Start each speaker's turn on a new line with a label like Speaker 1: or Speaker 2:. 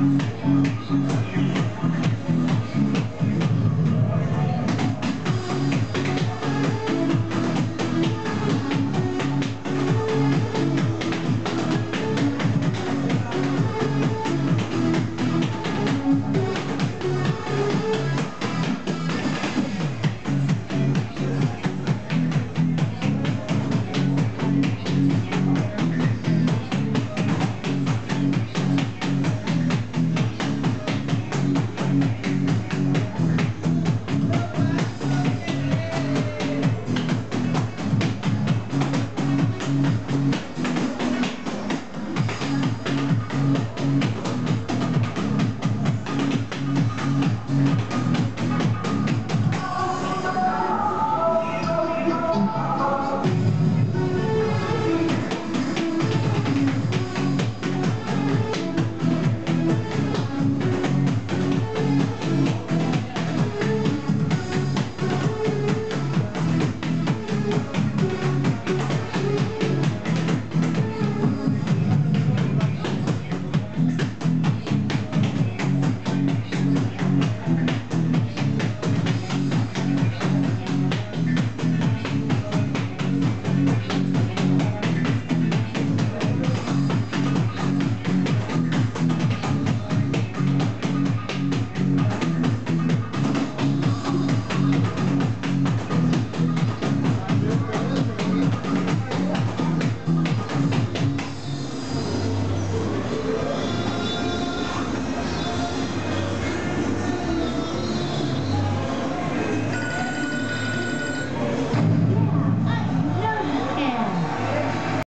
Speaker 1: Mm-hmm.